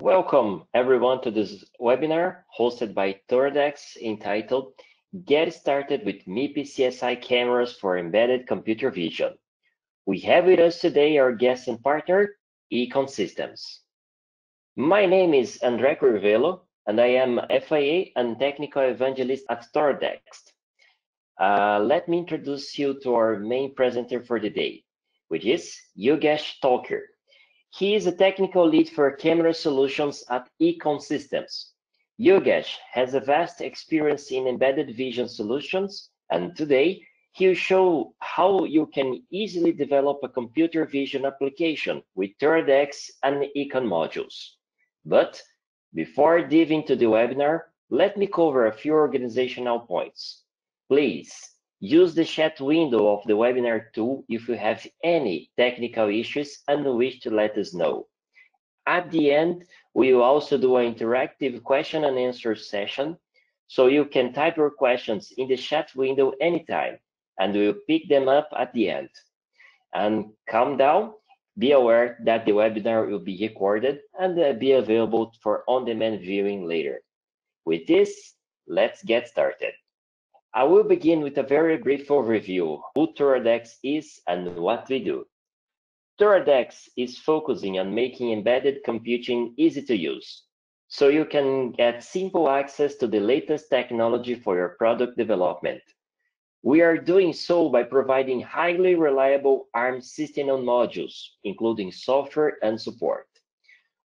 Welcome everyone to this webinar hosted by Toradex entitled Get Started with MIPI CSI Cameras for Embedded Computer Vision. We have with us today our guest and partner, e-con Systems. My name is André Curvelo, and I am FAE and Technical Evangelist at Toradex. Uh, let me introduce you to our main presenter for the day, which is Yogesh Tolkar. He is a technical lead for camera solutions at e-con Systems. Yogesh has a vast experience in embedded vision solutions, and today he'll show how you can easily develop a computer vision application with Toradex and e-con modules. But before diving into the webinar, let me cover a few organizational points. Please Use the chat window of the webinar tool if you have any technical issues and wish to let us know. At the end, we will also do an interactive question and answer session, so you can type your questions in the chat window anytime, and we'll pick them up at the end. And calm down, be aware that the webinar will be recorded and uh, be available for on-demand viewing later. With this, let's get started. I will begin with a very brief overview who Toradex is and what we do. Toradex is focusing on making embedded computing easy to use, so you can get simple access to the latest technology for your product development. We are doing so by providing highly reliable ARM system on modules, including software and support.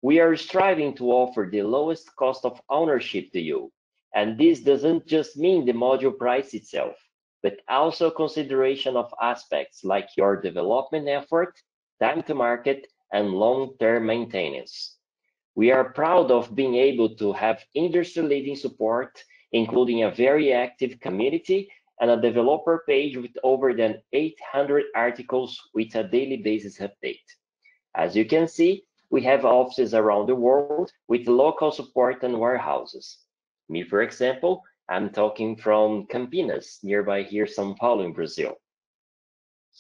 We are striving to offer the lowest cost of ownership to you and this doesn't just mean the module price itself, but also consideration of aspects like your development effort, time to market, and long-term maintenance. We are proud of being able to have industry-leading support, including a very active community and a developer page with over than 800 articles with a daily basis update. As you can see, we have offices around the world with local support and warehouses. Me, for example, I'm talking from Campinas, nearby here, São Paulo in Brazil.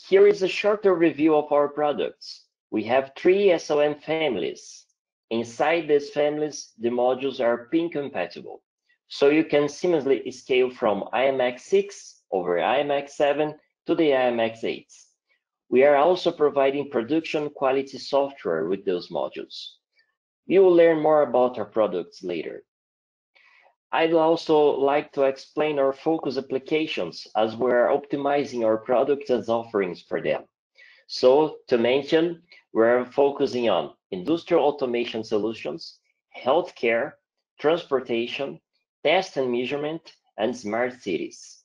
Here is a shorter review of our products. We have three SOM families. Inside these families, the modules are pin compatible. So you can seamlessly scale from i.MX6 over i.MX7 to the i.MX8. We are also providing production quality software with those modules. You will learn more about our products later. I'd also like to explain our focus applications as we're optimizing our products and offerings for them. So to mention, we're focusing on industrial automation solutions, healthcare, transportation, test and measurement, and smart cities.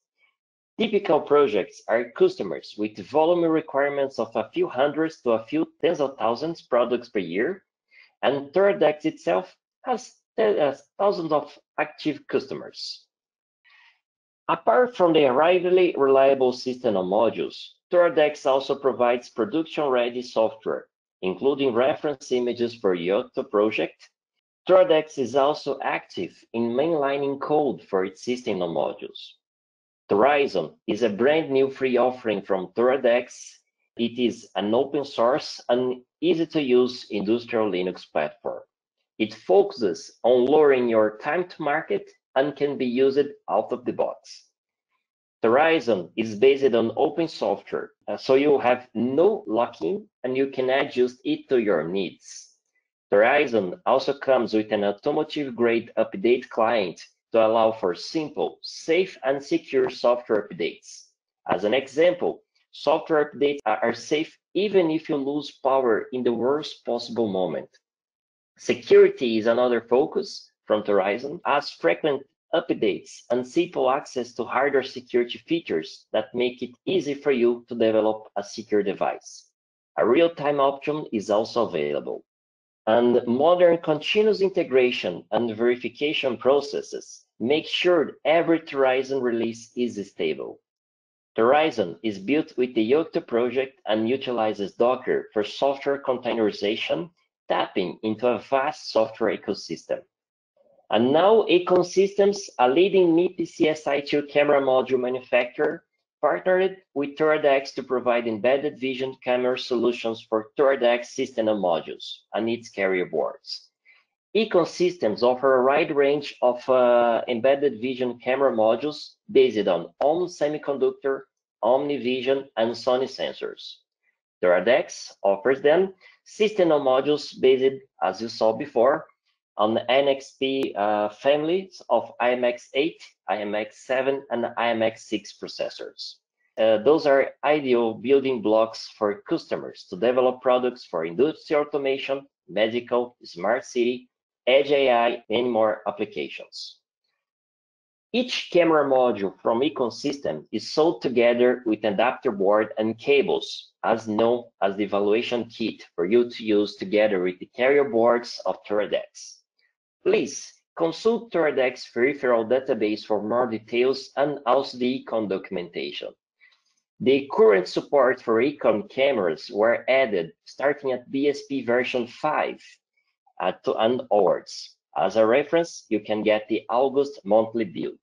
Typical projects are customers with volume requirements of a few hundreds to a few tens of thousands products per year, and Toradex itself has thousands of active customers. Apart from the highly reliable system of modules, Toradex also provides production-ready software, including reference images for Yocto project. Toradex is also active in mainlining code for its system of modules. Torizon is a brand new free offering from Toradex. It is an open source and easy to use industrial Linux platform. It focuses on lowering your time to market and can be used out of the box. Torizon is based on open software, uh, so you have no lock-in and you can adjust it to your needs. Torizon also comes with an automotive-grade update client to allow for simple, safe, and secure software updates. As an example, software updates are safe even if you lose power in the worst possible moment. Security is another focus from Torizon, as frequent updates and simple access to hardware security features that make it easy for you to develop a secure device. A real-time option is also available. And modern continuous integration and verification processes make sure every Torizon release is stable. Torizon is built with the Yocto project and utilizes Docker for software containerization tapping into a vast software ecosystem. And now e-con Systems, a leading MIPI CSI2 camera module manufacturer, partnered with Toradex to provide embedded vision camera solutions for Toradex system and modules and its carrier boards. e-con Systems offer a wide range of uh, embedded vision camera modules based on OM Semiconductor, OmniVision, and Sony sensors. Toradex offers them system on modules based, as you saw before, on the NXP uh, families of IMX8, IMX7, and IMX6 processors. Uh, those are ideal building blocks for customers to develop products for industrial automation, medical, smart city, edge AI, and more applications. Each camera module from e-con System is sold together with an adapter board and cables, as known as the evaluation kit for you to use together with the carrier boards of Toradex. Please consult Toradex peripheral database for more details and also the e-con documentation. The current support for e-con cameras were added starting at BSP version 5 uh, to, and onwards. As a reference, you can get the August monthly build.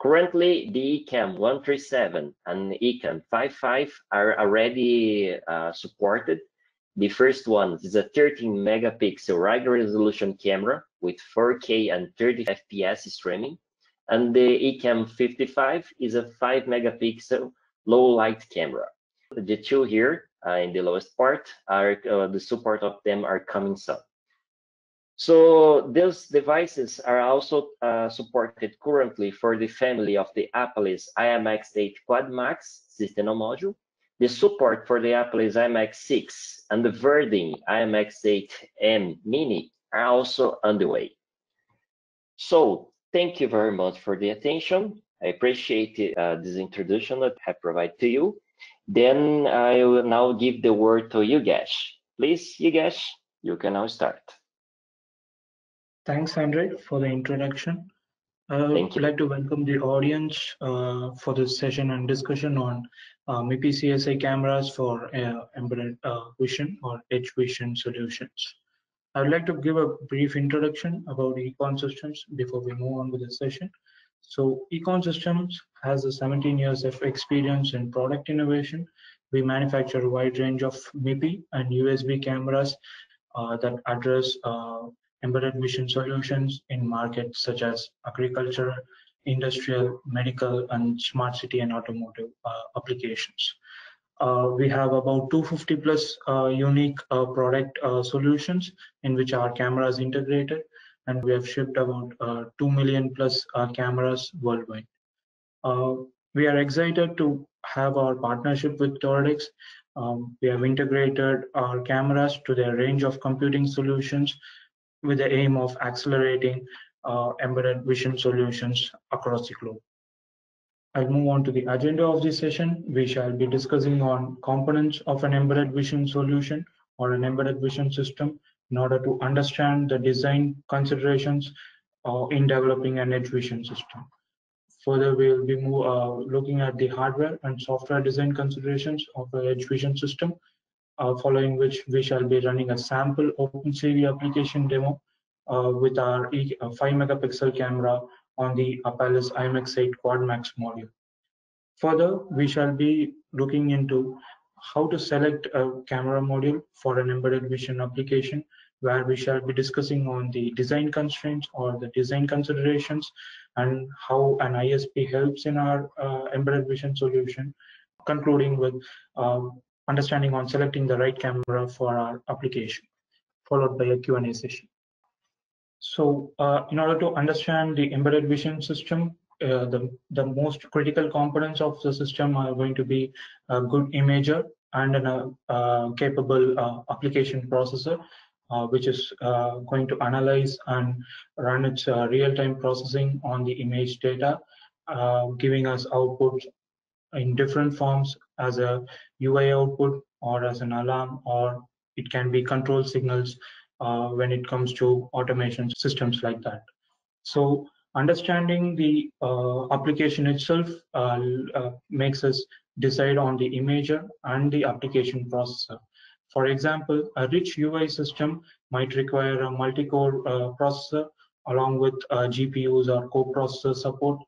Currently, the ECAM 137 and ECAM 55 are already uh, supported. The first one is a 13 megapixel wide resolution camera with 4K and 30 FPS streaming. And the ECAM 55 is a 5 megapixel low light camera. The two here uh, in the lowest part are uh, the support of them are coming soon. So those devices are also uh, supported currently for the family of the Apalis IMX8 Quad Max system module, the support for the Apalis IMX6 and the Verdin IMX8M Mini are also underway. So thank you very much for the attention. I appreciate uh, this introduction that I provide to you. Then I will now give the word to Yogesh. Please, Yogesh, you can now start. Thanks, Andre, for the introduction. I would like to welcome the audience uh, for this session and discussion on uh, MIPI CSI cameras for uh, embedded uh, vision or edge vision solutions. I would like to give a brief introduction about e-con Systems before we move on with the session. So e-con Systems has a 17 years of experience in product innovation. We manufacture a wide range of MIPI and USB cameras uh, that address uh, embedded vision solutions in markets such as agriculture, industrial, medical, and smart city and automotive uh, applications. Uh, we have about 250 plus uh, unique uh, product uh, solutions in which our cameras integrated and we have shipped about uh, 2 million plus cameras worldwide. we are excited to have our partnership with Toradex. Um, we have integrated our cameras to their range of computing solutions with the aim of accelerating uh, embedded vision solutions across the globe. I'll move on to the agenda of this session. We shall be discussing on components of an embedded vision solution or an embedded vision system in order to understand the design considerations uh, in developing an edge vision system. Further, we'll be move, uh, looking at the hardware and software design considerations of an edge vision system uh, following which we shall be running a sample OpenCV application demo uh, with our uh, 5 megapixel camera on the Apalis IMX8 Quad Max module. Further, we shall be looking into how to select a camera module for an embedded vision application where we shall be discussing on the design constraints or the design considerations and how an ISP helps in our uh, embedded vision solution, concluding with uh, understanding on selecting the right camera for our application, followed by a Q&A session. So uh, in order to understand the embedded vision system, uh, the, the most critical components of the system are going to be a good imager and a uh, capable uh, application processor, uh, which is uh, going to analyze and run its real-time processing on the image data, giving us output in different forms as a UI output or as an alarm, or it can be control signals uh, when it comes to automation systems like that. So understanding the uh, application itself uh, uh makes us decide on the imager and the application processor. For example, a rich UI system might require a multi-core uh, processor along with uh, GPUs or co-processor support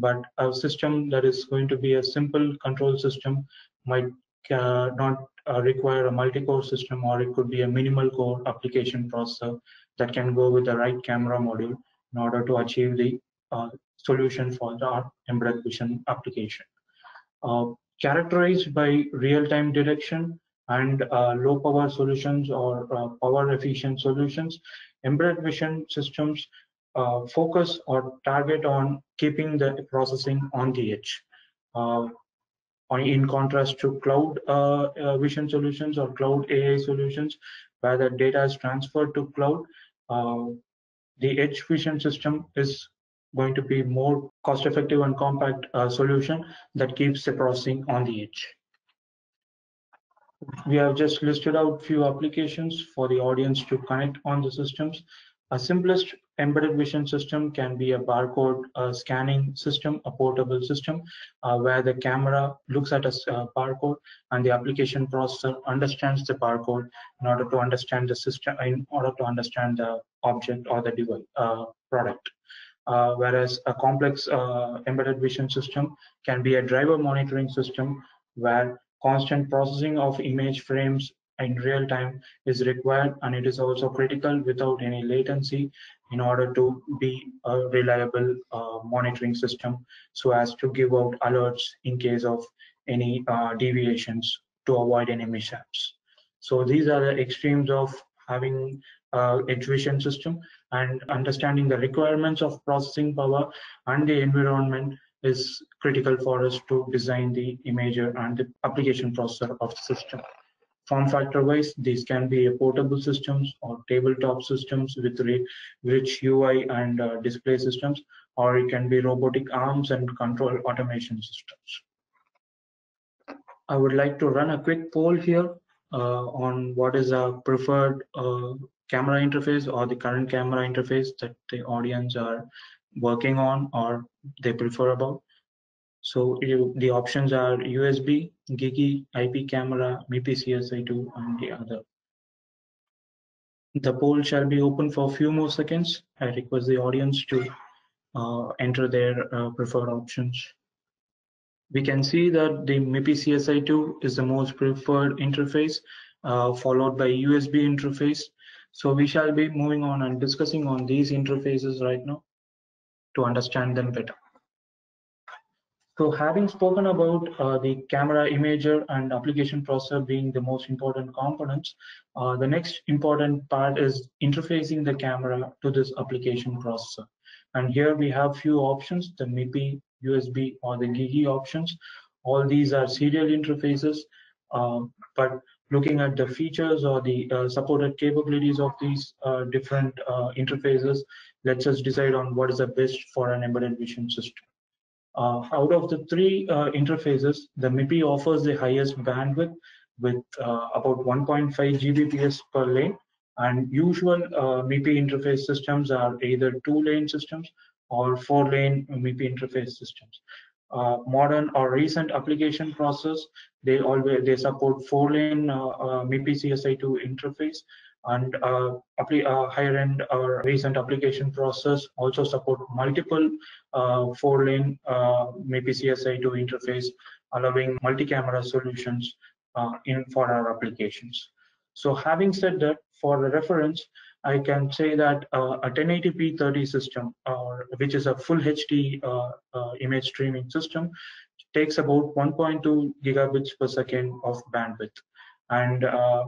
but a system that is going to be a simple control system might not uh, require a multi-core system or it could be a minimal core application processor that can go with the right camera module in order to achieve the uh, solution for the embedded vision application. Uh, characterized by real-time detection and uh, low power solutions or uh, power efficient solutions, embedded vision systems uh, focus or target on keeping the processing on the edge. Uh, in contrast to cloud uh, uh, vision solutions or cloud AI solutions, where the data is transferred to cloud, the edge vision system is going to be more cost effective and compact uh, solution that keeps the processing on the edge. We have just listed out few applications for the audience to connect on the systems. A simplest embedded vision system can be a barcode scanning system, a portable system, uh, where the camera looks at a uh, barcode and the application processor understands the barcode in order to understand the system, in order to understand the object or the device uh, product. Uh, whereas a complex uh, embedded vision system can be a driver monitoring system where constant processing of image frames in real time is required and it is also critical without any latency in order to be a reliable uh, monitoring system so as to give out alerts in case of any uh, deviations to avoid any mishaps. So these are the extremes of having uh, edge vision system and understanding the requirements of processing power and the environment is critical for us to design the imager and the application processor of the system. Form factor wise, these can be portable systems or tabletop systems with rich UI and uh, display systems, or it can be robotic arms and control automation systems. I would like to run a quick poll here uh, on what is a preferred uh, camera interface or the current camera interface that the audience are working on or they prefer about. So you, the options are USB, GigE, IP camera, MIPI CSI2, and the other. The poll shall be open for a few more seconds. I request the audience to uh, enter their uh, preferred options. We can see that the MIPI CSI2 is the most preferred interface, uh, followed by USB interface. So we shall be moving on and discussing on these interfaces right now to understand them better. So having spoken about uh, the camera imager and application processor being the most important components, uh, the next important part is interfacing the camera to this application processor. And here we have few options, the MIPI, USB, or the GigE options. All these are serial interfaces, uh, but looking at the features or the uh, supported capabilities of these uh, different uh, interfaces lets us just decide on what is the best for an embedded vision system. Uh, out of the three uh, interfaces, the MIPI offers the highest bandwidth with uh, about 1.5 Gbps per lane. And usual uh, MIPI interface systems are either two-lane systems or four-lane MIPI interface systems. Uh, modern or recent application process, they always they support four-lane uh, MIPI CSI2 interface and uh, uh, higher end or recent application process also support multiple uh, four lane uh, MIPI CSI2 interface allowing multi-camera solutions uh, in for our applications. So having said that, for reference, I can say that uh, a 1080p 30 system, which is a full HD image streaming system, takes about 1.2 gigabits per second of bandwidth. And uh,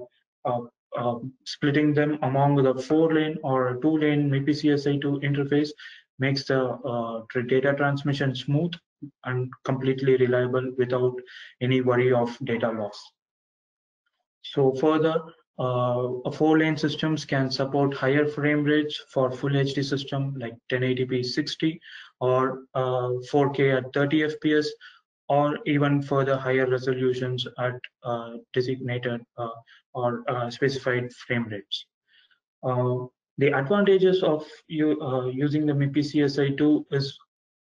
uh, splitting them among the four lane or two lane MIPI CSI2 interface makes the uh, data transmission smooth and completely reliable without any worry of data loss. So further, uh, four lane systems can support higher frame rates for full HD system like 1080p 60 or 4K uh, at 30 FPS or even further higher resolutions at uh, designated uh, or uh, specified frame rates. Uh, the advantages of you, uh, using the MIPI CSI2 is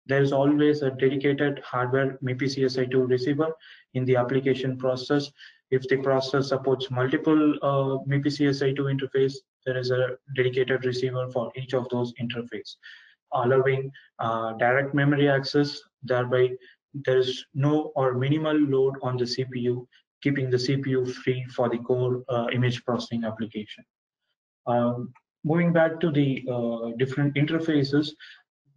there is always a dedicated hardware MIPI CSI2 receiver in the application process. If the process supports multiple uh, MIPI CSI2 interface, there is a dedicated receiver for each of those interface, allowing uh, direct memory access, thereby there is no or minimal load on the CPU keeping the CPU free for the core uh, image processing application. Um, moving back to the uh, different interfaces,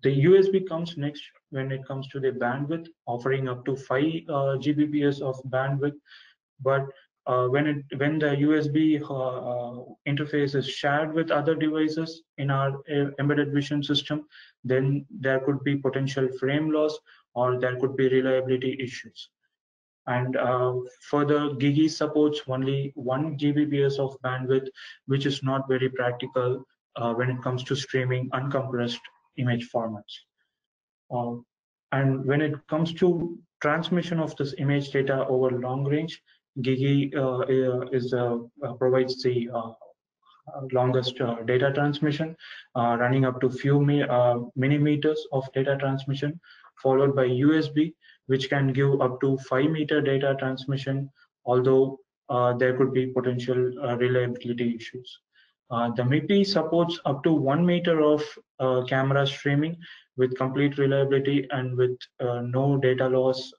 the USB comes next when it comes to the bandwidth, offering up to 5 uh, Gbps of bandwidth. But uh, when it when the USB uh, uh, interface is shared with other devices in our uh, embedded vision system, then there could be potential frame loss or there could be reliability issues. And uh, further, GigE supports only one Gbps of bandwidth, which is not very practical uh, when it comes to streaming uncompressed image formats. Uh, and when it comes to transmission of this image data over long range, GigE uh, uh, is uh, provides the longest data transmission, running up to few millimeters of data transmission, followed by USB, which can give up to 5 meter data transmission, although uh, there could be potential uh, reliability issues. Uh, the MIPI supports up to 1 meter of camera streaming with complete reliability and with no data loss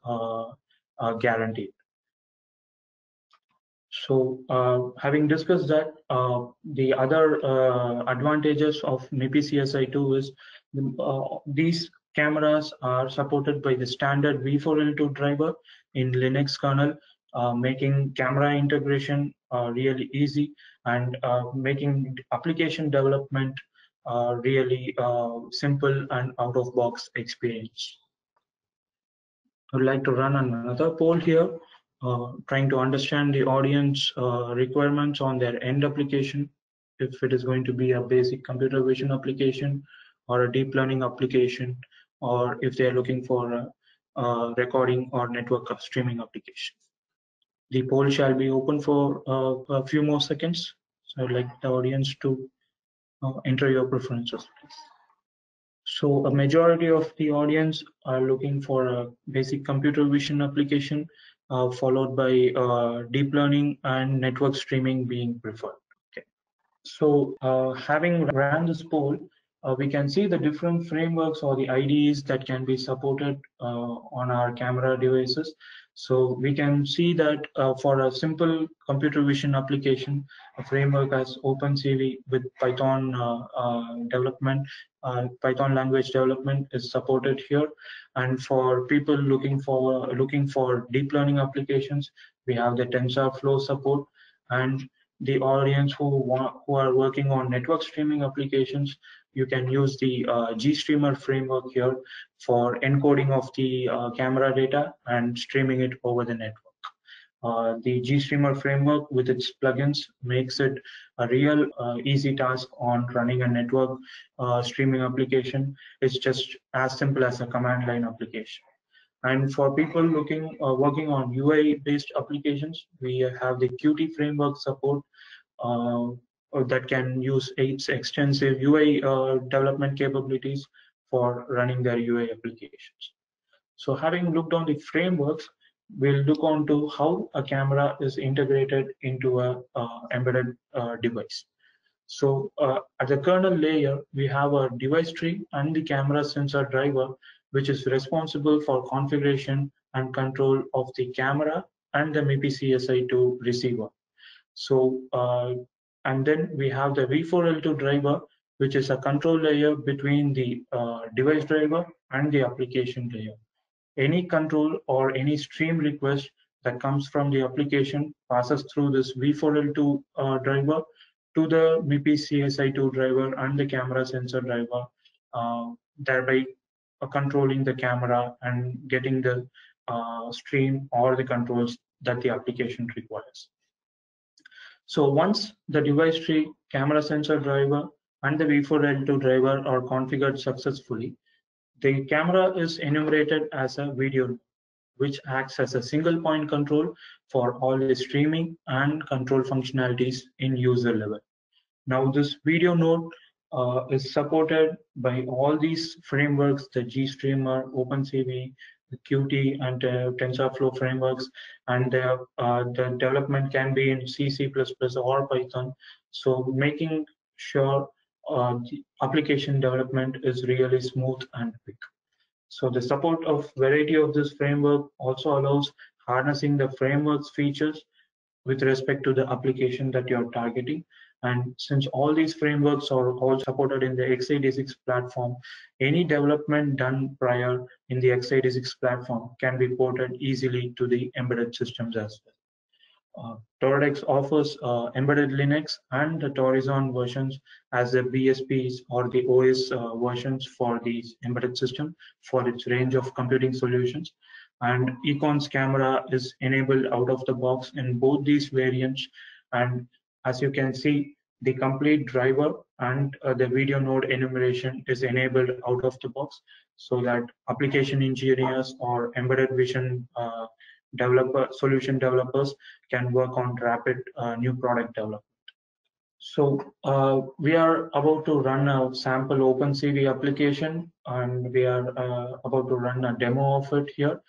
guaranteed. So uh, having discussed that, uh, the other uh, advantages of MIPI CSI2 is these cameras are supported by the standard V4L2 driver in Linux kernel, uh, making camera integration uh, really easy and uh, making application development uh, really uh, simple and out-of-box experience. I would like to run another poll here, uh, trying to understand the audience requirements on their end application, if it is going to be a basic computer vision application or a deep learning application or if they're looking for a, a recording or network streaming application. The poll shall be open for uh, a few more seconds. So I'd like the audience to uh, enter your preferences, please. So a majority of the audience are looking for a basic computer vision application, uh, followed by uh, deep learning and network streaming being preferred. Okay. So uh, having ran this poll, uh, we can see the different frameworks or the IDEs that can be supported uh, on our camera devices. So we can see that uh, for a simple computer vision application, a framework as OpenCV with Python uh, uh, development, uh, Python language development is supported here. And for people looking for looking for deep learning applications, we have the TensorFlow support. And the audience who want, who are working on network streaming applications, you can use the uh, GStreamer framework here for encoding of the uh, camera data and streaming it over the network. Uh, the GStreamer framework with its plugins makes it a real uh, easy task on running a network uh, streaming application. It's just as simple as a command line application. And for people looking uh, working on UI based applications, we have the Qt framework support uh, that can use its extensive UI uh, development capabilities for running their UI applications. So having looked on the frameworks, we'll look on to how a camera is integrated into a uh, embedded uh, device. So uh, at the kernel layer, we have a device tree and the camera sensor driver, which is responsible for configuration and control of the camera and the MIPI CSI2 receiver. So uh, and then we have the V4L2 driver, which is a control layer between the uh, device driver and the application layer. Any control or any stream request that comes from the application passes through this V4L2 uh, driver to the MIPI CSI2 driver and the camera sensor driver, uh, thereby uh, controlling the camera and getting the uh, stream or the controls that the application requires. So once the device tree, camera sensor driver, and the V4L2 driver are configured successfully, the camera is enumerated as a video which acts as a single point control for all the streaming and control functionalities in user level. Now this video node uh, is supported by all these frameworks, the GStreamer, OpenCV, Qt and uh, TensorFlow frameworks, and uh, uh, the development can be in C, C++ or Python. So making sure the application development is really smooth and quick. So the support of variety of this framework also allows harnessing the framework's features with respect to the application that you're targeting. And since all these frameworks are all supported in the x86 platform, any development done prior in the x86 platform can be ported easily to the embedded systems as well. Uh, Toradex offers uh, embedded Linux and the Torizon versions as the BSPs or the OS uh, versions for these embedded system for its range of computing solutions. And e-con's camera is enabled out of the box in both these variants. And as you can see, the complete driver and uh, the video node enumeration is enabled out of the box so that application engineers or embedded vision uh, developer solution developers can work on rapid uh, new product development. So uh, we are about to run a sample OpenCV application and we are uh, about to run a demo of it here.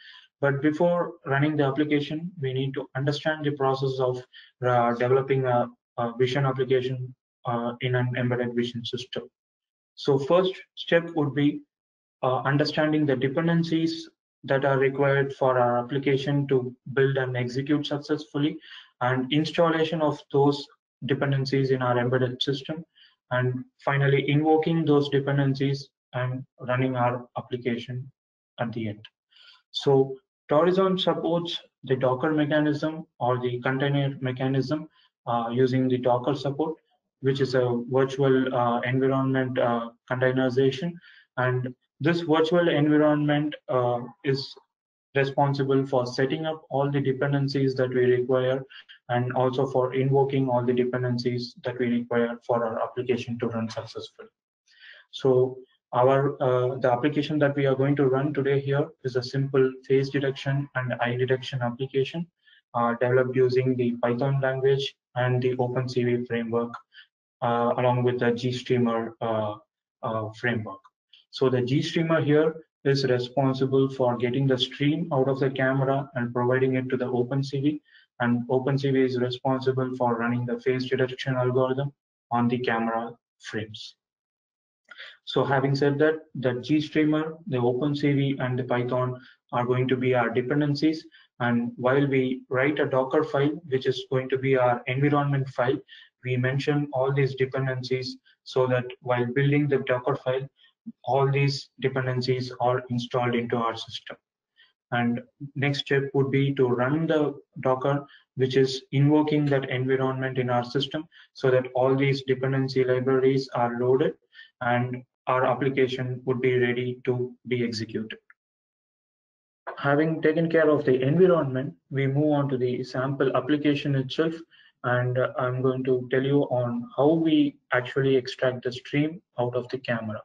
But before running the application, we need to understand the process of uh, developing a, a, vision application uh, in an embedded vision system. So first step would be uh, understanding the dependencies that are required for our application to build and execute successfully and installation of those dependencies in our embedded system and finally invoking those dependencies and running our application at the end. So Torizon supports the Docker mechanism or the container mechanism using the Docker support, which is a virtual uh, environment uh, containerization. And this virtual environment uh, is responsible for setting up all the dependencies that we require and also for invoking all the dependencies that we require for our application to run successfully. So our uh, the application that we are going to run today here is a simple face detection and eye detection application uh, developed using the Python language and the OpenCV framework uh, along with the GStreamer uh, uh, framework. So the GStreamer here is responsible for getting the stream out of the camera and providing it to the OpenCV. And OpenCV is responsible for running the face detection algorithm on the camera frames. So having said that, the GStreamer, the OpenCV, and the Python are going to be our dependencies. And while we write a Docker file, which is going to be our environment file, we mention all these dependencies so that while building the Docker file, all these dependencies are installed into our system. And next step would be to run the Docker, which is invoking that environment in our system so that all these dependency libraries are loaded and our application would be ready to be executed. Having taken care of the environment, we move on to the sample application itself. And I'm going to tell you on how we actually extract the stream out of the camera.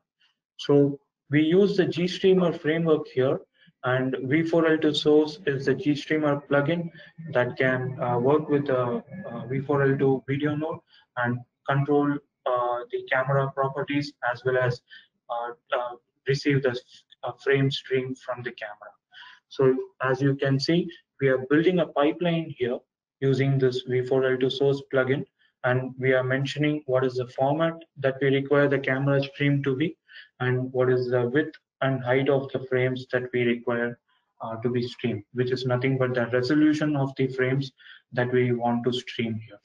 So we use the GStreamer framework here and V4L2 source is the GStreamer plugin that can uh, work with the uh, V4L2 video node and control uh, the camera properties as well as uh, uh, receive the uh, frame stream from the camera. So as you can see, we are building a pipeline here using this V4L2 source plugin and we are mentioning what is the format that we require the camera stream to be and what is the width and height of the frames that we require uh, to be streamed, which is nothing but the resolution of the frames that we want to stream here.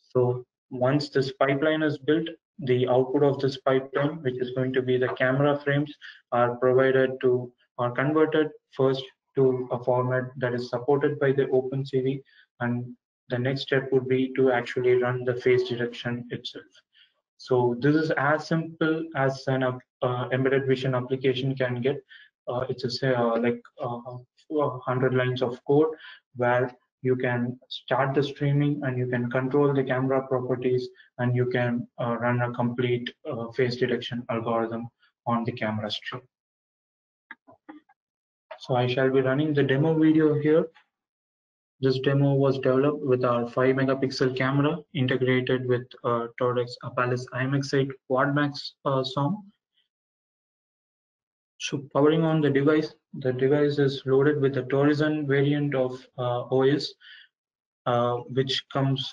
So once this pipeline is built, the output of this pipeline, which is going to be the camera frames, are provided to or converted first to a format that is supported by the OpenCV, and the next step would be to actually run the face detection itself. So this is as simple as an uh, embedded vision application can get. Uh, it's a uh, like 100 lines of code where you can start the streaming and you can control the camera properties and you can uh, run a complete uh, face detection algorithm on the camera stream. So I shall be running the demo video here this demo was developed with our 5 megapixel camera integrated with uh, Toradex Apalis IMX8 Quad Max uh, SOM. So powering on the device, the device is loaded with the Torizon variant of uh, OS, uh, which comes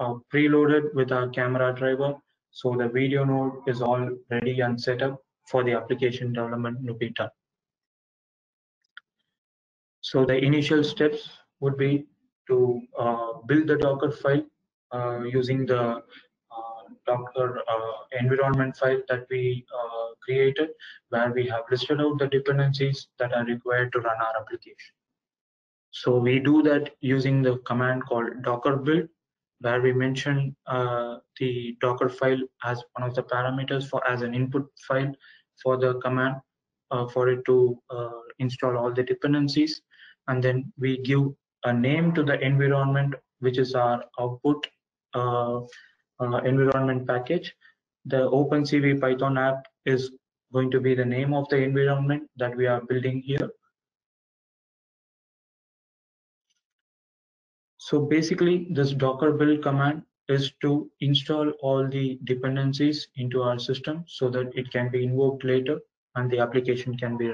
uh, preloaded with our camera driver. So the video node is all ready and set up for the application development to be done. So the initial steps would be to uh, build the Docker file uh, using the uh, Docker uh, environment file that we uh, created, where we have listed out the dependencies that are required to run our application. So we do that using the command called docker build, where we mention uh, the Docker file as one of the parameters for as an input file for the command uh, for it to uh, install all the dependencies. And then we give a name to the environment, which is our output uh, uh, environment package. The OpenCV Python app is going to be the name of the environment that we are building here. So basically this docker build command is to install all the dependencies into our system so that it can be invoked later and the application can be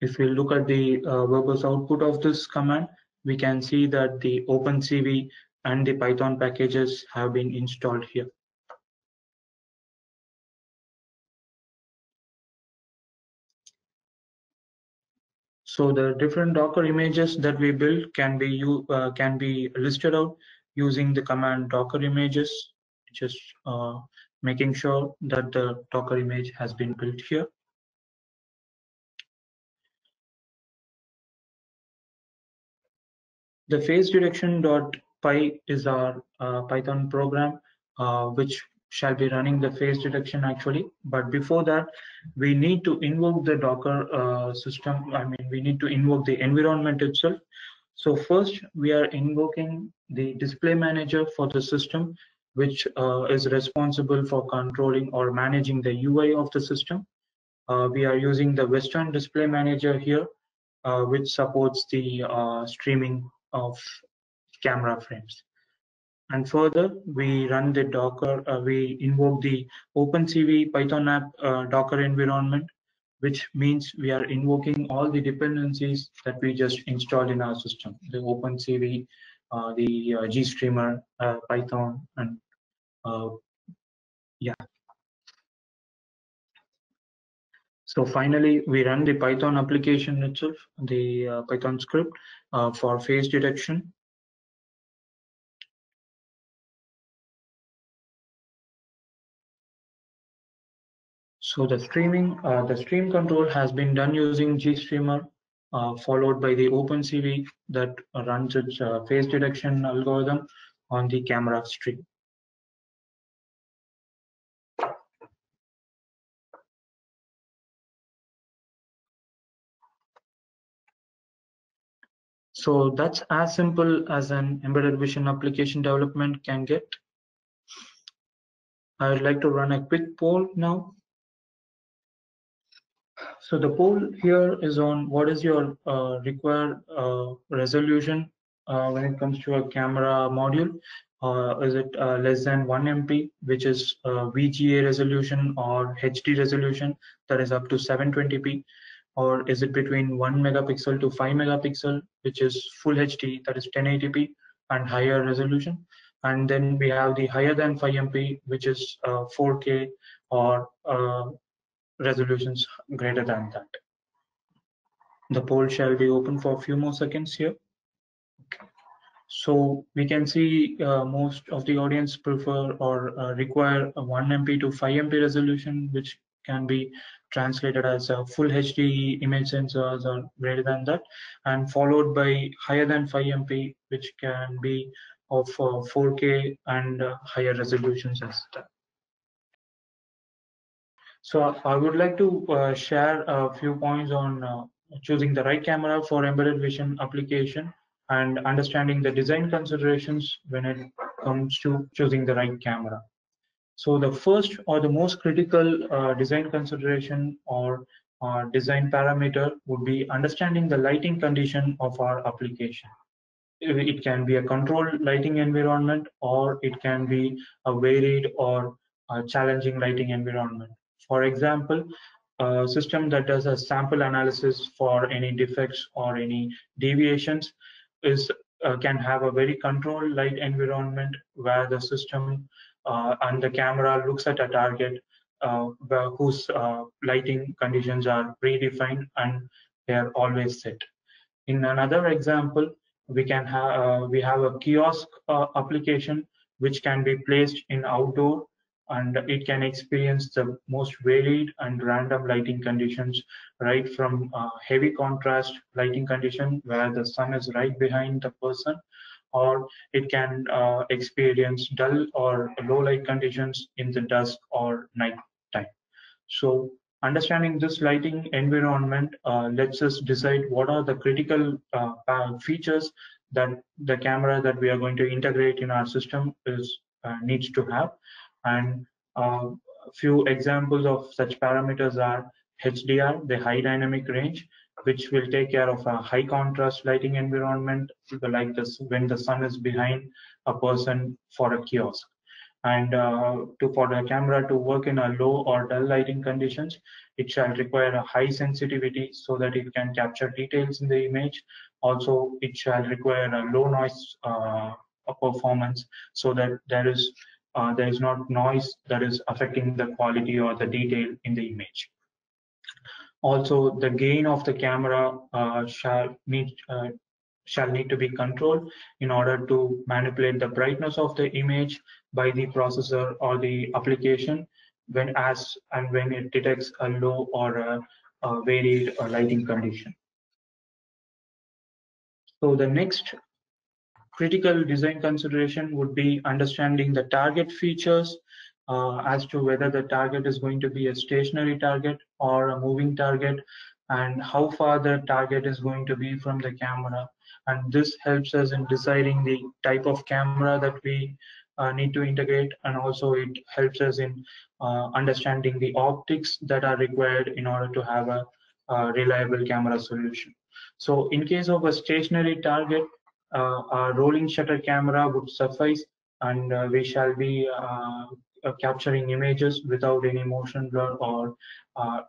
if we look at the uh, verbose output of this command, we can see that the OpenCV and the Python packages have been installed here. So the different Docker images that we build can be uh, can be listed out using the command Docker images, just uh, making sure that the Docker image has been built here. The face detection.py is our uh, Python program, uh, which shall be running the face detection actually. But before that, we need to invoke the Docker uh, system. I mean, we need to invoke the environment itself. So first, we are invoking the display manager for the system, which uh, is responsible for controlling or managing the UI of the system. Uh, we are using the Weston Display Manager here, uh, which supports the streaming of camera frames. And further, we run the Docker, uh, we invoke the OpenCV Python app uh, Docker environment, which means we are invoking all the dependencies that we just installed in our system, the OpenCV, uh, the uh, GStreamer, uh, Python, and uh, yeah. So finally, we run the Python application itself, the Python script, uh, for face detection. So the streaming, uh, the stream control has been done using GStreamer, uh, followed by the OpenCV that runs its uh, face detection algorithm on the camera stream. So that's as simple as an embedded vision application development can get. I would like to run a quick poll now. So the poll here is on what is your uh, required uh, resolution uh, when it comes to a camera module. Uh, is it uh, less than 1 MP, which is uh, VGA resolution or HD resolution that is up to 720p? Or is it between 1 megapixel to 5 megapixel which is full hd that is 1080p and higher resolution? And then we have the higher than 5 mp which is uh, 4k or uh, resolutions greater than that. The poll shall be open for a few more seconds here. So we can see uh, most of the audience prefer or uh, require a 1 mp to 5 mp resolution which can be translated as a full HD image sensors or greater than that, and followed by higher than 5 MP, which can be of uh, 4K and uh, higher resolutions as well. So I would like to uh, share a few points on uh, choosing the right camera for embedded vision application and understanding the design considerations when it comes to choosing the right camera. So the first or the most critical uh, design consideration or uh, design parameter would be understanding the lighting condition of our application. It can be a controlled lighting environment or it can be a varied or a challenging lighting environment. For example, a system that does a sample analysis for any defects or any deviations is uh, can have a very controlled light environment where the system uh, and the camera looks at a target uh, whose uh, lighting conditions are predefined and they are always set. In another example, we can have uh, we have a kiosk uh, application which can be placed in outdoor and it can experience the most varied and random lighting conditions right from uh, heavy contrast lighting condition where the sun is right behind the person or it can uh, experience dull or low light conditions in the dusk or night time. So understanding this lighting environment uh, lets us decide what are the critical uh, features that the camera that we are going to integrate in our system is uh, needs to have. And uh, a few examples of such parameters are HDR, the high dynamic range, which will take care of a high contrast lighting environment, like this when the sun is behind a person for a kiosk. And uh, to, for the camera to work in a low or dull lighting conditions, it shall require a high sensitivity so that it can capture details in the image. Also, it shall require a low noise uh, performance so that there is uh, there is not noise that is affecting the quality or the detail in the image. Also, the gain of the camera uh, shall need uh, shall need to be controlled in order to manipulate the brightness of the image by the processor or the application when as and when it detects a low or a, a varied lighting condition. So the next critical design consideration would be understanding the target features uh, as to whether the target is going to be a stationary target or a moving target and how far the target is going to be from the camera. And this helps us in deciding the type of camera that we uh, need to integrate and also it helps us in uh, understanding the optics that are required in order to have a, a reliable camera solution. So in case of a stationary target uh, a rolling shutter camera would suffice and uh, we shall be uh, capturing images without any motion blur or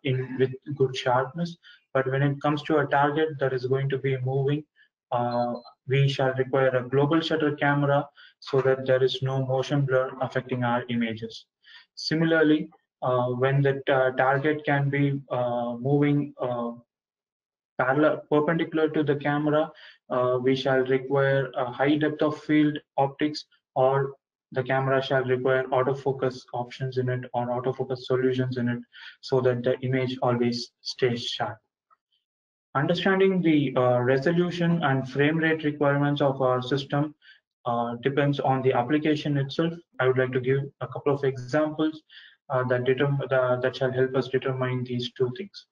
in with good sharpness. But when it comes to a target that is going to be moving, we shall require a global shutter camera so that there is no motion blur affecting our images. Similarly, uh, when the uh, target can be uh, moving parallel perpendicular to the camera uh, we shall require a high depth of field optics or the camera shall require autofocus options in it or autofocus solutions in it so that the image always stays sharp. Understanding the uh, resolution and frame rate requirements of our system uh, depends on the application itself. I would like to give a couple of examples uh, that, the, that shall help us determine these two things.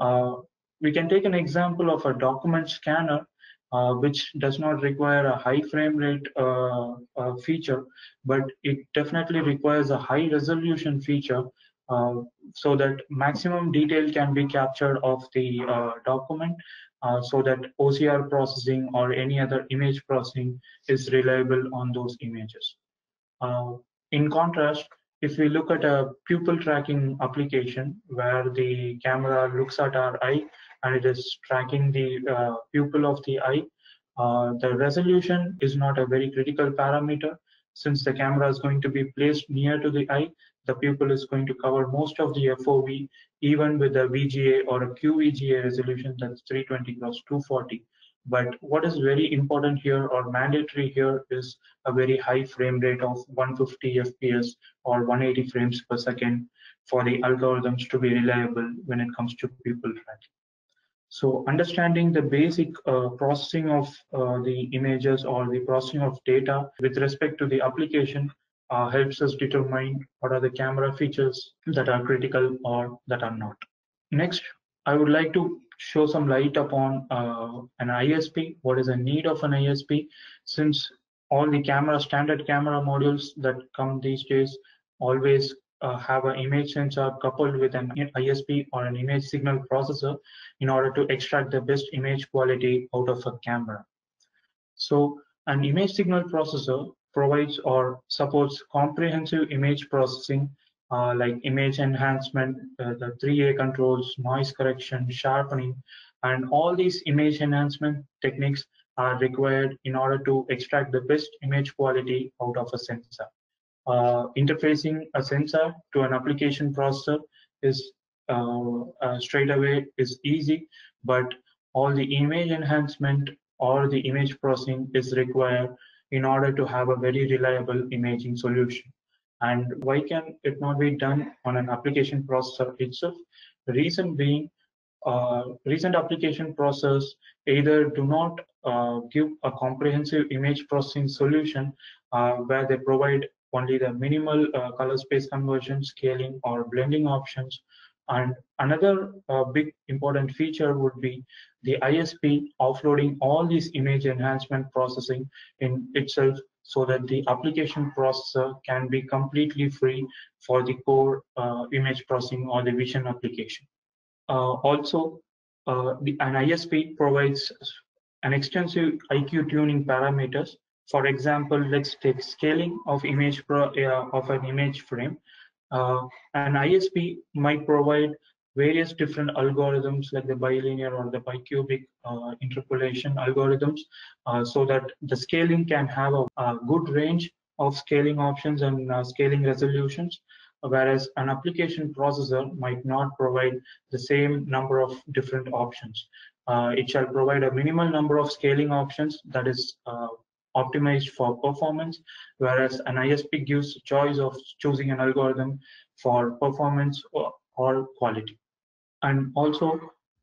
Uh, we can take an example of a document scanner uh, which does not require a high frame rate uh, uh, feature, but it definitely requires a high resolution feature uh, so that maximum detail can be captured of the uh, document so that OCR processing or any other image processing is reliable on those images. in contrast, if we look at a pupil tracking application where the camera looks at our eye and it is tracking the uh, pupil of the eye, uh, the resolution is not a very critical parameter. Since the camera is going to be placed near to the eye, the pupil is going to cover most of the FOV, even with a VGA or a QVGA resolution that's 320 cross 240. But what is very important here or mandatory here is a very high frame rate of 150 FPS or 180 frames per second for the algorithms to be reliable when it comes to pupil tracking. So understanding the basic uh, processing of uh, the images or the processing of data with respect to the application uh, helps us determine what are the camera features that are critical or that are not. Next, I would like to show some light upon uh, an ISP. What is the need of an ISP? Since all the camera standard camera modules that come these days always uh, have an image sensor coupled with an ISP or an image signal processor in order to extract the best image quality out of a camera. So an image signal processor provides or supports comprehensive image processing uh, like image enhancement, uh, the 3A controls, noise correction, sharpening, and all these image enhancement techniques are required in order to extract the best image quality out of a sensor. Uh, interfacing a sensor to an application processor is uh, uh, straight away is easy, but all the image enhancement or the image processing is required in order to have a very reliable imaging solution. And why can it not be done on an application processor itself? The reason being, uh, recent application processors either do not uh, give a comprehensive image processing solution uh, where they provide only the minimal uh, color space conversion, scaling, or blending options. And another uh, big important feature would be the ISP offloading all these image enhancement processing in itself so that the application processor can be completely free for the core uh, image processing or the vision application. Uh, also, uh, the, an ISP provides an extensive IQ tuning parameters. For example, let's take scaling of image pro, uh, of an image frame. Uh, an ISP might provide various different algorithms like the bilinear or the bicubic uh, interpolation algorithms uh, so that the scaling can have a, a, good range of scaling options and uh, scaling resolutions whereas an application processor might not provide the same number of different options. Uh, it shall provide a minimal number of scaling options that is uh, optimized for performance, whereas an ISP gives choice of choosing an algorithm for performance or, or quality and also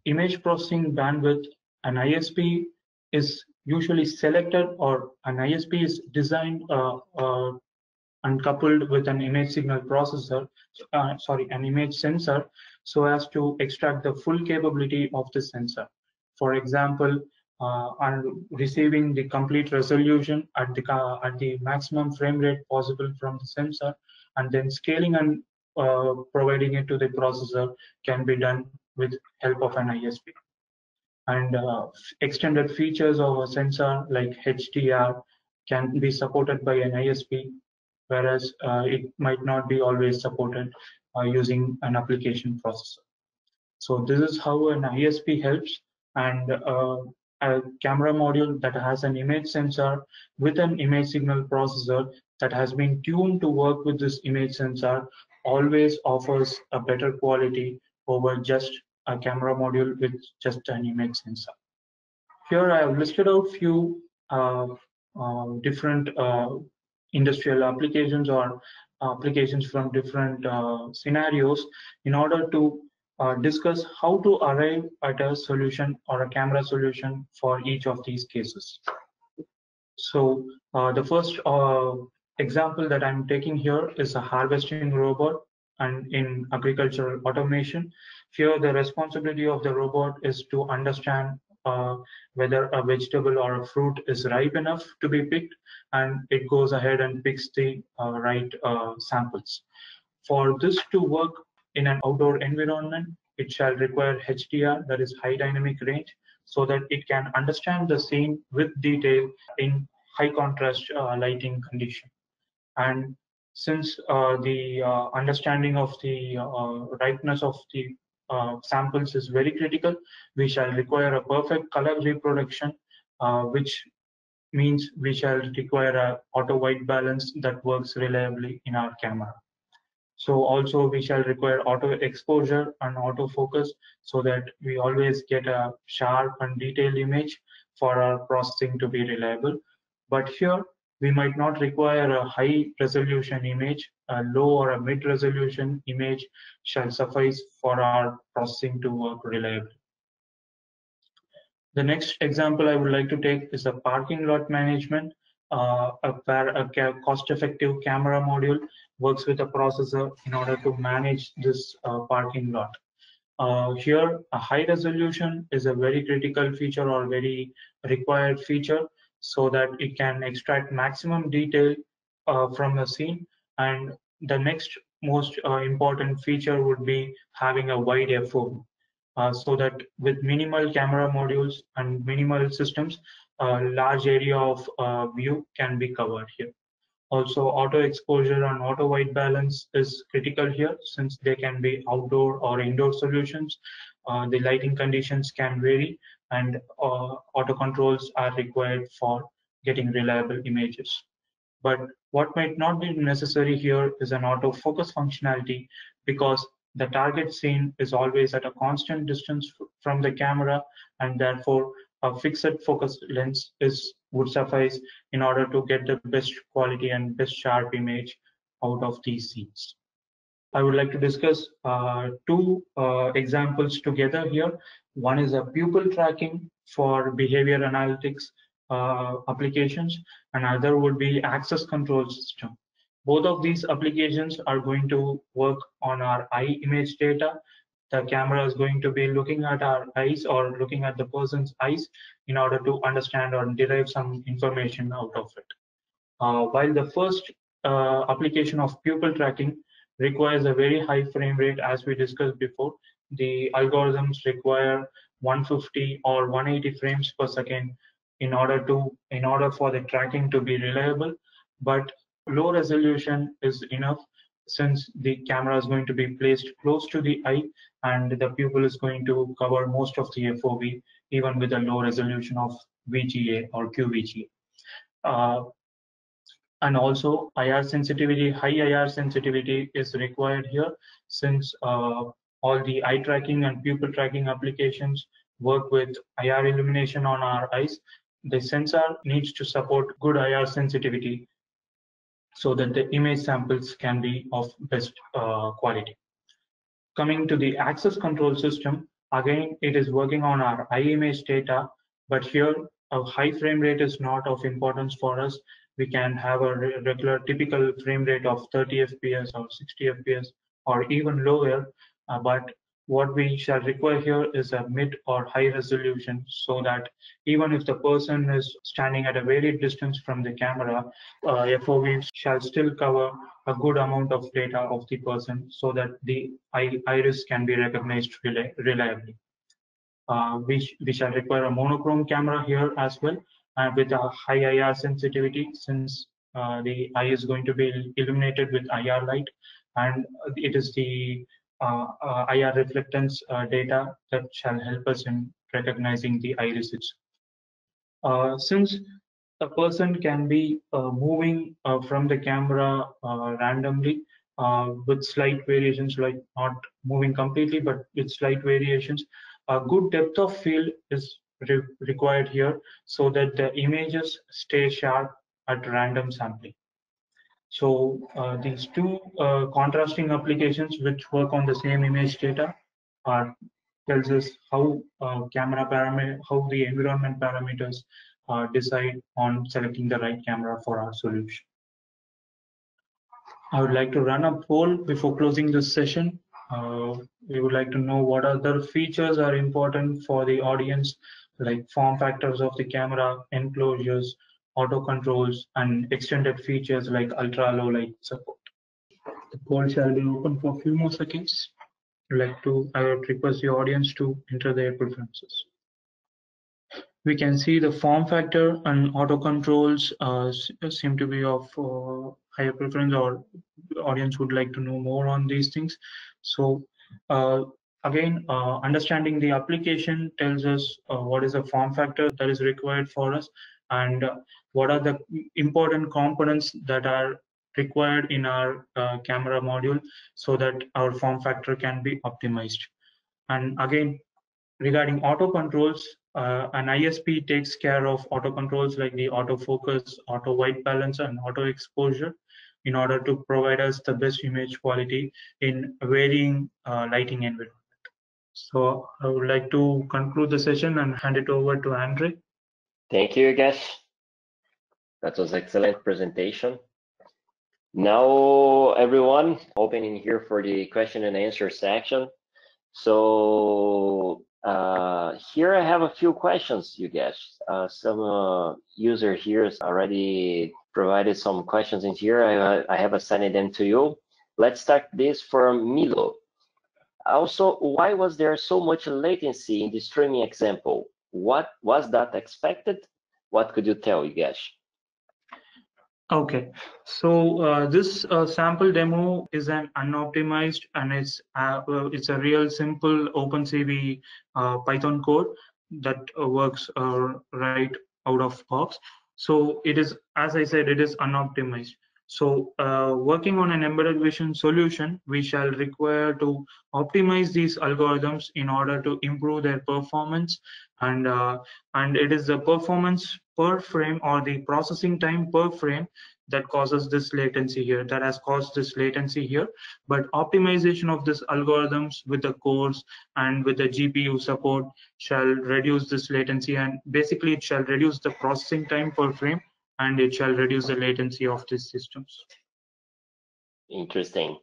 image processing bandwidth an ISP is usually selected or an ISP is designed uh, uh, and coupled with an image signal processor, uh, sorry, an image sensor, so as to extract the full capability of the sensor. For example, uh, and receiving the complete resolution at the at the maximum frame rate possible from the sensor, and then scaling and uh, providing it to the processor can be done with help of an ISP. And uh, extended features of a sensor like HDR can be supported by an ISP, whereas it might not be always supported using an application processor. So this is how an ISP helps and uh, a camera module that has an image sensor with an image signal processor that has been tuned to work with this image sensor always offers a better quality over just a camera module with just an image sensor. Here I have listed out few uh, uh, different uh, industrial applications or applications from different uh, scenarios in order to uh, discuss how to arrive at a solution or a camera solution for each of these cases. So uh, the first example that I'm taking here is a harvesting robot and in agricultural automation. Here, the responsibility of the robot is to understand uh, whether a vegetable or a fruit is ripe enough to be picked, and it goes ahead and picks the uh, right uh, samples. For this to work in an outdoor environment, it shall require HDR, that is high dynamic range, so that it can understand the scene with detail in high contrast uh, lighting condition. And since uh, the uh, understanding of the uh, ripeness of the uh, samples is very critical, we shall require a perfect color reproduction, uh, which means we shall require a auto white balance that works reliably in our camera. So also we shall require auto exposure and auto focus so that we always get a sharp and detailed image for our processing to be reliable. But here we might not require a high resolution image, a low or a mid resolution image shall suffice for our processing to work reliably. The next example I would like to take is a parking lot management. Uh, a, a cost-effective camera module works with a processor in order to manage this uh, parking lot. Uh, here, a high resolution is a very critical feature or very required feature so that it can extract maximum detail uh, from the scene. And the next most uh, important feature would be having a wide FO. Uh, so that with minimal camera modules and minimal systems, a large area of uh, view can be covered here. Also, auto exposure and auto white balance is critical here since they can be outdoor or indoor solutions. Uh, the lighting conditions can vary and uh, auto controls are required for getting reliable images. But what might not be necessary here is an auto focus functionality because the target scene is always at a constant distance from the camera and therefore a fixed focus lens is would suffice in order to get the best quality and best sharp image out of these scenes. I would like to discuss uh, two uh, examples together here. One is a pupil tracking for behavior analytics uh, applications, and other would be access control system. Both of these applications are going to work on our eye image data. The camera is going to be looking at our eyes or looking at the person's eyes in order to understand or derive some information out of it. Uh, while the first uh, application of pupil tracking requires a very high frame rate as we discussed before, the algorithms require 150 or 180 frames per second in order to in order for the tracking to be reliable but low resolution is enough since the camera is going to be placed close to the eye and the pupil is going to cover most of the FOV even with a low resolution of VGA or QVGA. Uh, and also IR sensitivity, high IR sensitivity is required here since uh, all the eye tracking and pupil tracking applications work with IR illumination on our eyes. The sensor needs to support good IR sensitivity so that the image samples can be of best uh, quality. Coming to the access control system, again, it is working on our image data, but here a high frame rate is not of importance for us. We can have a regular typical frame rate of 30 FPS or 60 FPS or even lower, uh, but what we shall require here is a mid or high resolution so that even if the person is standing at a very distance from the camera, uh, FOV shall still cover a good amount of data of the person so that the iris can be recognized reliably. Uh, we, we shall require a monochrome camera here as well uh, with a high IR sensitivity since uh, the eye is going to be illuminated with IR light and it is the Uh, uh, IR reflectance uh, data that shall help us in recognizing the irises. Uh, since a person can be moving from the camera randomly with slight variations, like not moving completely, but with slight variations, a good depth of field is re required here so that the images stay sharp at random sampling. So uh, these two uh, contrasting applications which work on the same image data are tells us how uh, camera parameter, how the environment parameters uh, decide on selecting the right camera for our solution. I would like to run a poll before closing this session. Uh, we would like to know what other features are important for the audience, like form factors of the camera, enclosures, auto controls, and extended features like ultra low light support. The poll shall be open for a few more seconds. I'd like to, I would request the audience to enter their preferences. We can see the form factor and auto controls uh, seem to be of uh, higher preference or audience would like to know more on these things. So uh, again, uh, understanding the application tells us uh, what is the form factor that is required for us and uh, what are the important components that are required in our uh, camera module so that our form factor can be optimized. And again, regarding auto controls, uh, an ISP takes care of auto controls like the autofocus, auto white balance, and auto exposure in order to provide us the best image quality in varying uh, lighting environment. So I would like to conclude the session and hand it over to Andre. Thank you, Yogesh. That was excellent presentation. Now, everyone, opening here for the question and answer section. So uh, here I have a few questions, you guys. Uh, some uh, user here has already provided some questions in here. I, I have assigned them to you. Let's start this from Milo. Also, why was there so much latency in the streaming example? What was that expected? What could you tell, you guys? Okay, so uh, this uh, sample demo is an unoptimized and it's uh, it's a real simple OpenCV uh, Python code that uh, works uh, right out of box. So it is, as I said, it is unoptimized. So working on an embedded vision solution, we shall require to optimize these algorithms in order to improve their performance. And, and it is the performance per frame or the processing time per frame that causes this latency here that has caused this latency here. But optimization of this algorithms with the cores and with the gpu support shall reduce this latency and basically it shall reduce the processing time per frame and it shall reduce the latency of these systems. Interesting.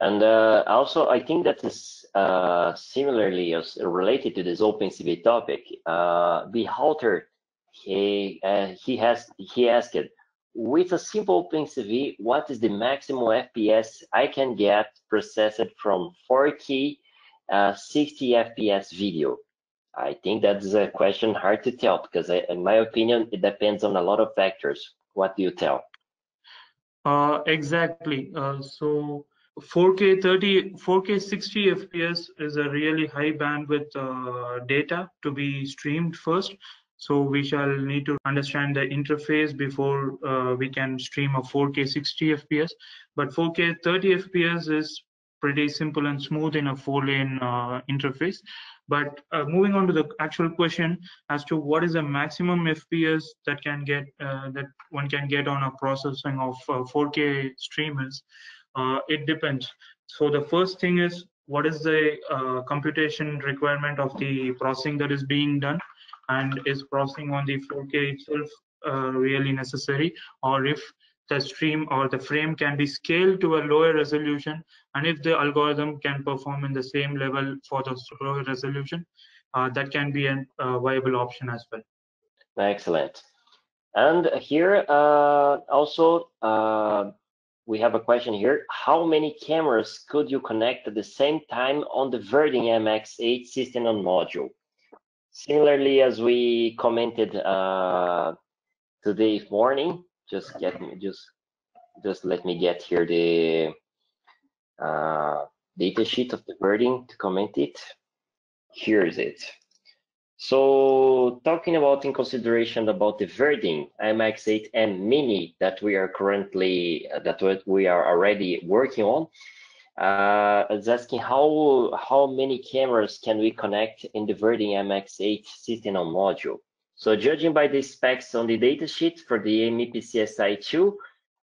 And uh, also i think that is uh, similarly related to this opencv topic uh, Halter he uh, he has he asked with a simple OpenCV, what is the maximum FPS I can get processed from 4K uh, 60 FPS video? I think that's a question hard to tell because I, in my opinion, it depends on a lot of factors. What do you tell? Uh, exactly. Uh, so 4K 30, 4K 60 FPS is a really high bandwidth uh, data to be streamed first. So we shall need to understand the interface before uh, we can stream a 4K 60 FPS. But 4K 30 FPS is pretty simple and smooth in a four-lane uh, interface. But uh, moving on to the actual question as to what is the maximum FPS that can get uh, that one can get on a processing of 4K uh, streamers, uh, it depends. So the first thing is what is the computation requirement of the processing that is being done and is processing on the 4K itself uh, really necessary, or if the stream or the frame can be scaled to a lower resolution, and if the algorithm can perform in the same level for the lower resolution, uh, that can be a viable option as well. Excellent. And here uh, also uh, we have a question here. How many cameras could you connect at the same time on the Verdin MX8 system on module? Similarly, as we commented uh, today morning, just get me just just let me get here the uh, data sheet of the Verdin to comment it. Here is it. So talking about in consideration about the Verdin MX8M Mini that we are currently that we are already working on, uh, it's asking how how many cameras can we connect in the Verdin MX8 system on module. So judging by the specs on the datasheet for the MIPI-CSI2,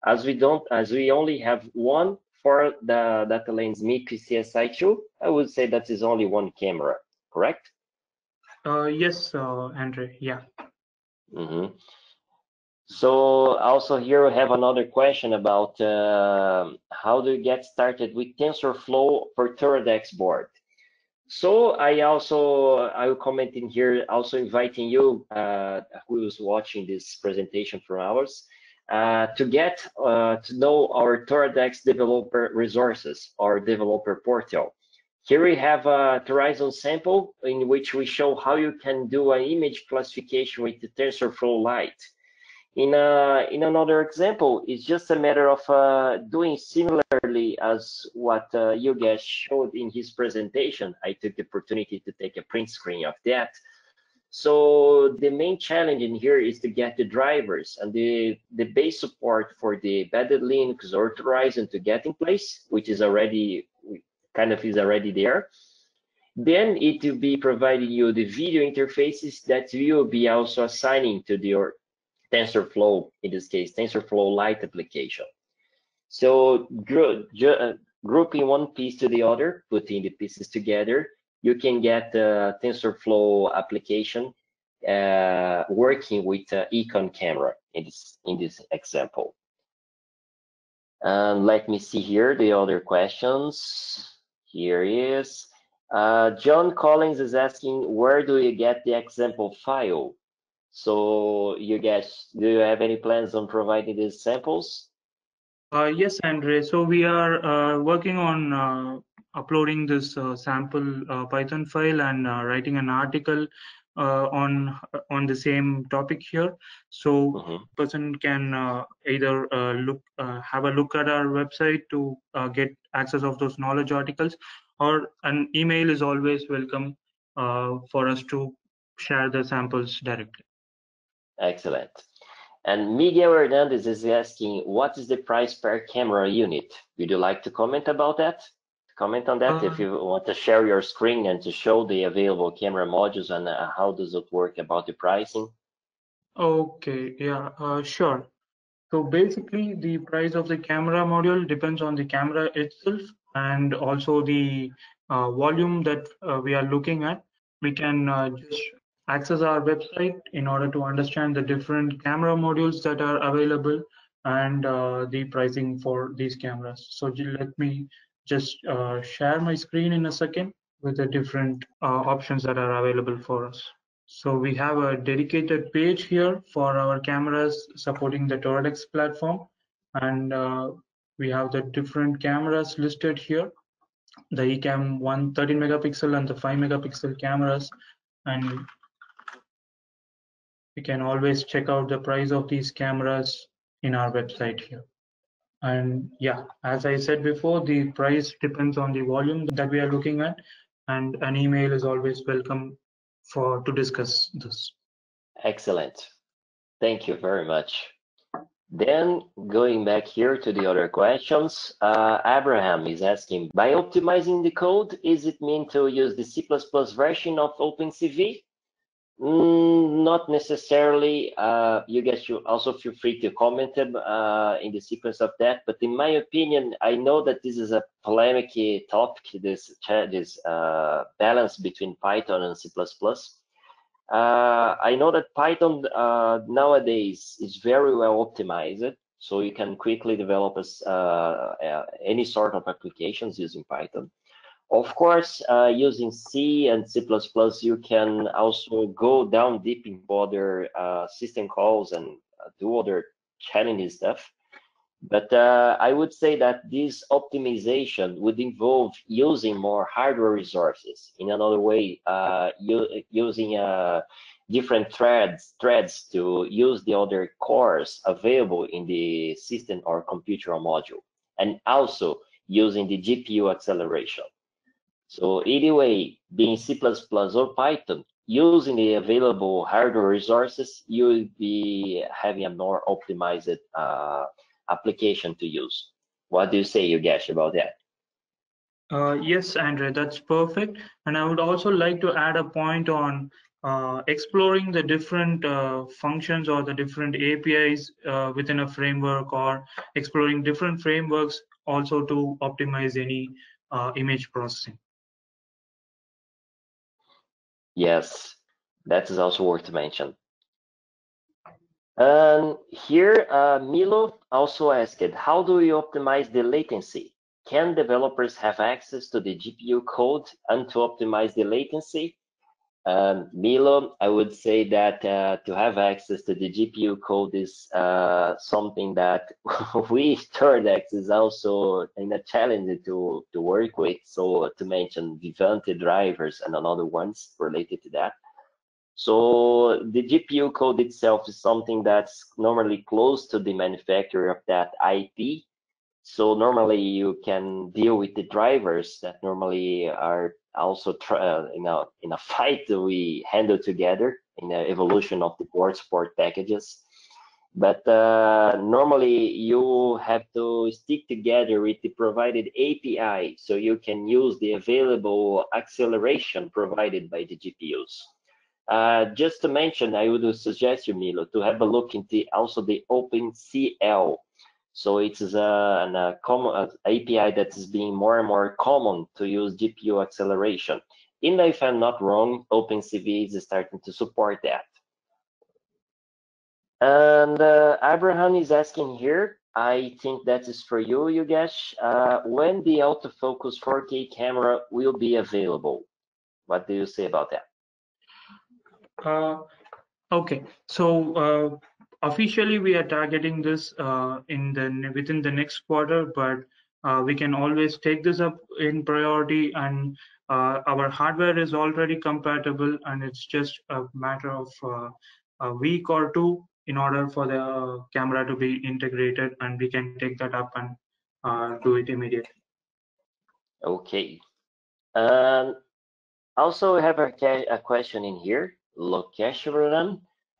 as we don't as we only have one for the data lanes MIPI-CSI2, I would say that is only one camera, correct? Uh, yes, uh, Andre. Yeah. Mm -hmm. So also here we have another question about uh, how do you get started with TensorFlow for Toradex board. So I also I will comment in here, also inviting you uh, who is watching this presentation from ours uh, to get uh, to know our Toradex developer resources, our developer portal. Here we have a Torizon sample in which we show how you can do an image classification with the TensorFlow Lite. In a, in another example, it's just a matter of uh, doing similarly as what uh, Yogesh showed in his presentation. I took the opportunity to take a print screen of that. So the main challenge in here is to get the drivers and the, the base support for the embedded Linux or Torizon to get in place, which is already kind of is already there. Then it will be providing you the video interfaces that will be also assigning to the, TensorFlow, in this case, TensorFlow Lite application. So uh, grouping one piece to the other, putting the pieces together, you can get the TensorFlow application uh, working with uh, e-con camera in this, in this example. And let me see here the other questions. Here is uh, John Collins is asking, where do you get the example file? So you guys, do you have any plans on providing these samples? Uh, yes, Andre. So we are uh, working on uh, uploading this uh, sample uh, Python file and uh, writing an article on on the same topic here. So mm -hmm. person can either look have a look at our website to get access of those knowledge articles, or an email is always welcome for us to share the samples directly. Excellent. And Miguel Hernandez is asking, what is the price per camera unit? Would you like to comment about that? Comment on that if you want to share your screen and to show the available camera modules and uh, how does it work about the pricing? Okay, yeah, uh, sure. So basically the price of the camera module depends on the camera itself and also the uh, volume that uh, we are looking at. We can uh, just access our website in order to understand the different camera modules that are available and uh, the pricing for these cameras. So let me just uh, share my screen in a second with the different uh, options that are available for us. So we have a dedicated page here for our cameras supporting the Toradex platform and uh, we have the different cameras listed here the eCam 1 13 megapixel and the 5 megapixel cameras and you can always check out the price of these cameras in our website here. And yeah as i said before the price depends on the volume that we are looking at and an email is always welcome for to discuss this. Excellent. Thank you very much. Then going back here to the other questions, uh, Abraham is asking, by optimizing the code, is it mean to use the C++ version of OpenCV? Mm, not necessarily. Uh, you guys should also feel free to comment uh, in the sequence of that. But in my opinion, I know that this is a polemic topic, this, this uh, balance between Python and C++. Uh, I know that Python uh, nowadays is very well optimized, so you can quickly develop uh, any sort of applications using Python. Of course, uh, using C and C++, you can also go down deep in other uh, system calls and uh, do other challenging stuff. But uh, I would say that this optimization would involve using more hardware resources. In another way, uh, using different threads threads to use the other cores available in the system or computer module, and also using the GPU acceleration. So either way, being C++ or Python, using the available hardware resources, you'll be having a more optimized uh, application to use. What do you say, Yogesh, about that? Uh, yes, Andre, that's perfect. And I would also like to add a point on uh, exploring the different uh, functions or the different APIs uh, within a framework or exploring different frameworks also to optimize any uh, image processing. Yes, that is also worth to mention. And here, uh, Milo also asked, how do you optimize the latency? Can developers have access to the GPU code and to optimize the latency? Um, Milo, I would say that uh, to have access to the GPU code is uh, something that we Toradex is also in a challenge to, to work with. So to mention Vivante drivers and another ones related to that. So the GPU code itself is something that's normally close to the manufacturer of that IP. So normally you can deal with the drivers that normally are also uh, in a in a fight we handle together in the evolution of the board support packages. But uh, normally you have to stick together with the provided API so you can use the available acceleration provided by the GPUs. Uh, just to mention, I would suggest you, Milo, to have a look into also the OpenCL so it is a, an, a common API that is being more and more common to use GPU acceleration. And if I'm not wrong, OpenCV is starting to support that. And uh, Abraham is asking here, I think that is for you, Yogesh, uh, when the autofocus 4K camera will be available. What do you say about that? Uh, okay, so uh, officially we are targeting this uh, in the within the next quarter but uh, we can always take this up in priority and uh, our hardware is already compatible and it's just a matter of uh, a week or two in order for the camera to be integrated and we can take that up and uh, do it immediately. Okay. Um also we have a, a question in here. Lokesh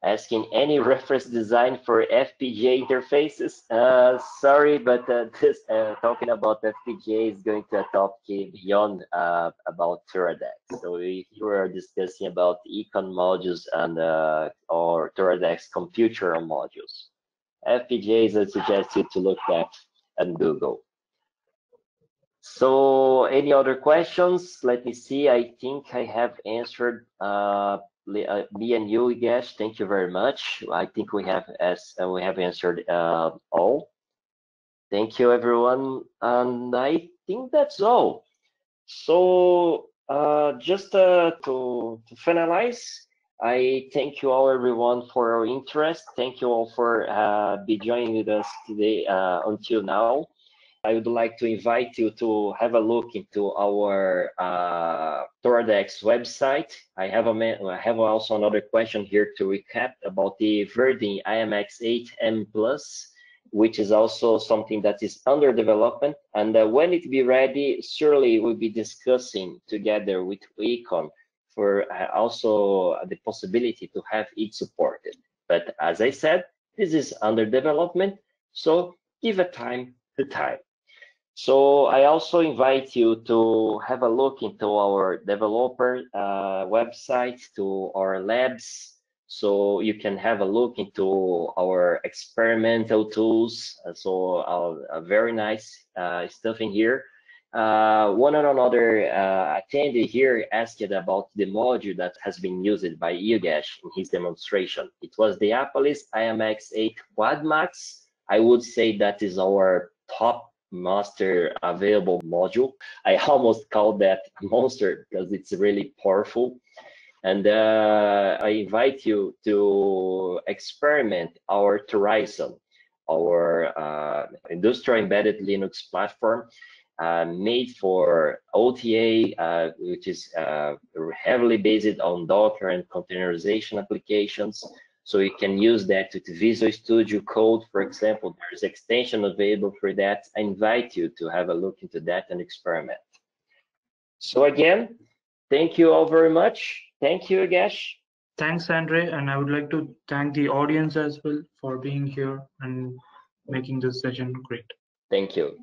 asking any reference design for FPGA interfaces. Uh, sorry, but uh, this uh, talking about FPGA is going to a topic beyond uh, about Toradex. So we were discussing about e-con modules and uh, or Toradex computer modules. FPGAs, I suggest you to look at and Google. So any other questions? Let me see. I think I have answered uh, me and you, Gash, thank you very much. I think we have as uh, we have answered uh, all. Thank you, everyone, and I think that's all. So uh, just uh, to, to finalize, I thank you all, everyone, for your interest. Thank you all for uh, be joining with us today until now. I would like to invite you to have a look into our Toradex website. I have a I have also another question here to recap about the Verdin IMX8M Plus, which is also something that is under development. And uh, when it be ready, surely we'll be discussing together with e-con for uh, also the possibility to have it supported. But as I said, this is under development, so give a time to time. So I also invite you to have a look into our developer uh, website, to our labs, so you can have a look into our experimental tools. So uh, very nice uh, stuff in here. Uh, one or another uh, attendee here asked about the module that has been used by Yogesh in his demonstration. It was the Apalis IMX8 Quad Max. I would say that is our top master available module. I almost call that monster because it's really powerful. And uh, I invite you to experiment our Torizon, our uh, industrial embedded Linux platform uh, made for OTA, uh, which is uh, heavily based on Docker and containerization applications. So you can use that with Visual Studio Code, for example. There's extension available for that. I invite you to have a look into that and experiment. So again, thank you all very much. Thank you, Yogesh. Thanks, Andre. And I would like to thank the audience as well for being here and making this session great. Thank you.